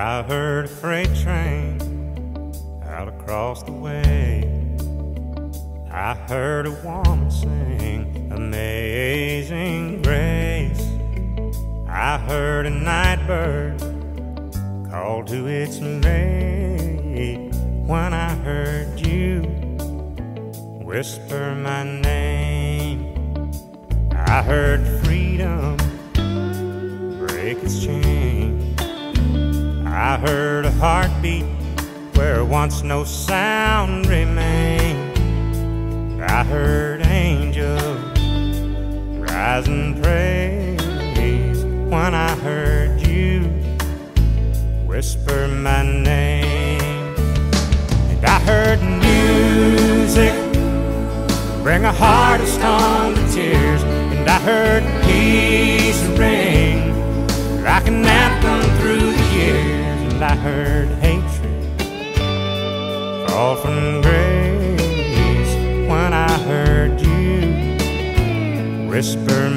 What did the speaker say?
I heard a freight train out across the way. I heard a woman sing Amazing Grace. I heard a night bird call to its mate when I heard you whisper my name. I heard freedom break its chain. I heard a heartbeat where once no sound remained. I heard angels rise and praise when I heard you whisper my name. And I heard music bring a heart of stone to tears. And I heard peace ring like an I heard hatred fall from grace. When I heard you whisper